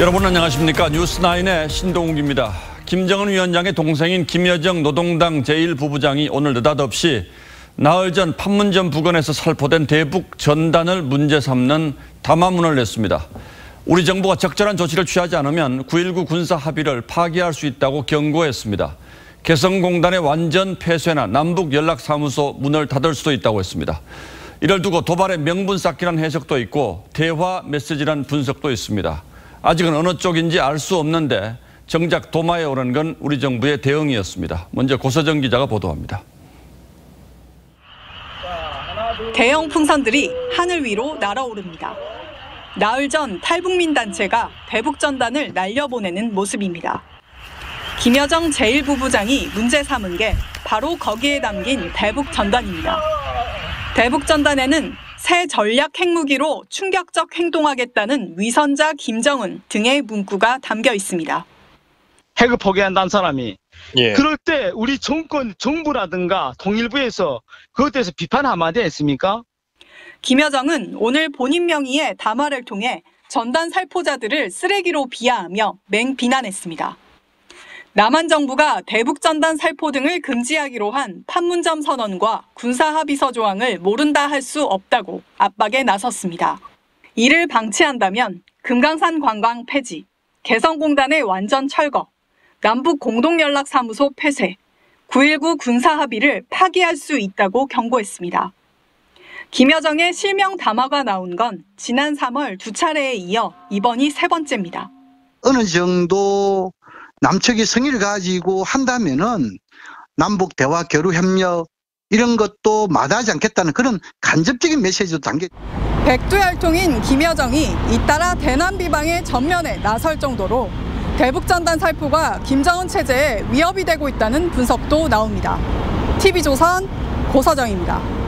여러분 안녕하십니까 뉴스나인의 신동욱입니다. 김정은 위원장의 동생인 김여정 노동당 제1부부장이 오늘 느닷없이 나흘 전 판문점 부근에서 살포된 대북 전단을 문제 삼는 담화문을 냈습니다. 우리 정부가 적절한 조치를 취하지 않으면 9.19 군사 합의를 파기할 수 있다고 경고했습니다. 개성공단의 완전 폐쇄나 남북 연락사무소 문을 닫을 수도 있다고 했습니다. 이를 두고 도발의 명분 쌓기란 해석도 있고 대화 메시지란 분석도 있습니다. 아직은 어느 쪽인지 알 수 없는데 정작 도마에 오른 건 우리 정부의 대응이었습니다. 먼저 고서정 기자가 보도합니다. 대형 풍선들이 하늘 위로 날아오릅니다. 나흘 전 탈북민 단체가 대북 전단을 날려보내는 모습입니다. 김여정 제1부부장이 문제 삼은 게 바로 거기에 담긴 대북 전단입니다. 대북 전단에는 새 전략 핵무기로 충격적 행동하겠다는 위선자 김정은 등의 문구가 담겨 있습니다. 핵을 포기한다는 사람이 예. 그럴 때 우리 정권 정부라든가 통일부에서 그것 대해서 비판 한마디 했습니까? 김여정은 오늘 본인 명의의 담화를 통해 전단 살포자들을 쓰레기로 비하하며 맹비난했습니다. 남한 정부가 대북 전단 살포 등을 금지하기로 한 판문점 선언과 군사 합의서 조항을 모른다 할 수 없다고 압박에 나섰습니다. 이를 방치한다면 금강산 관광 폐지, 개성공단의 완전 철거, 남북 공동연락사무소 폐쇄, 9.19 군사 합의를 파기할 수 있다고 경고했습니다. 김여정의 실명 담화가 나온 건 지난 3월 두 차례에 이어 이번이 세 번째입니다. 어느 정도 남측이 성의를 가지고 한다면은 남북 대화 교류 협력 이런 것도 마다하지 않겠다는 그런 간접적인 메시지도 담겨. 백두혈통인 김여정이 잇따라 대남 비방의 전면에 나설 정도로 대북전단 살포가 김정은 체제에 위협이 되고 있다는 분석도 나옵니다. TV조선 고서정입니다.